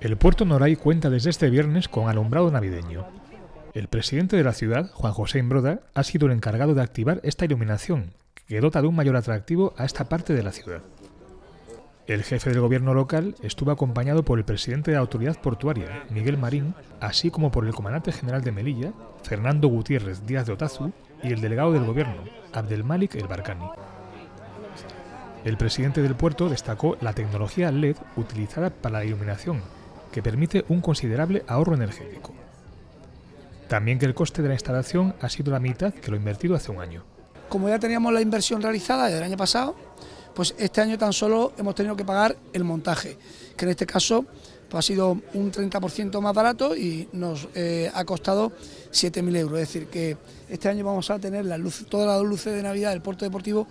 El puerto Noray cuenta desde este viernes con alumbrado navideño. El presidente de la ciudad, Juan José Imbroda, ha sido el encargado de activar esta iluminación, que dota de un mayor atractivo a esta parte de la ciudad. El jefe del gobierno local estuvo acompañado por el presidente de la autoridad portuaria, Miguel Marín, así como por el comandante general de Melilla, Fernando Gutiérrez Díaz de Otazu, y el delegado del gobierno, Abdelmalik El Barcani. El presidente del puerto destacó la tecnología LED utilizada para la iluminación, que permite un considerable ahorro energético. También que el coste de la instalación ha sido la mitad que lo invertido hace un año. Como ya teníamos la inversión realizada del año pasado, pues este año tan solo hemos tenido que pagar el montaje, que en este caso pues ha sido un 30% más barato y nos eh, ha costado 7.000 euros. Es decir, que este año vamos a tener la luz, todas las luces de Navidad del puerto deportivo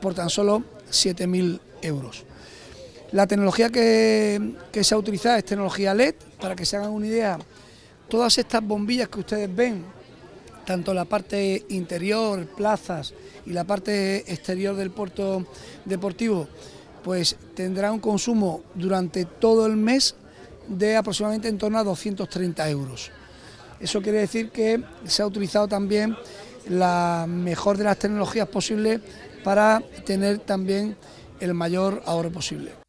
por tan solo 7.000 euros. La tecnología que, se ha utilizado es tecnología LED, para que se hagan una idea, todas estas bombillas que ustedes ven tanto la parte interior, plazas y la parte exterior del puerto deportivo, pues tendrá un consumo durante todo el mes de aproximadamente en torno a 230 euros. Eso quiere decir que se ha utilizado también la mejor de las tecnologías posibles para tener también el mayor ahorro posible.